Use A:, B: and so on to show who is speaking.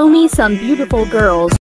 A: Show me some beautiful girls.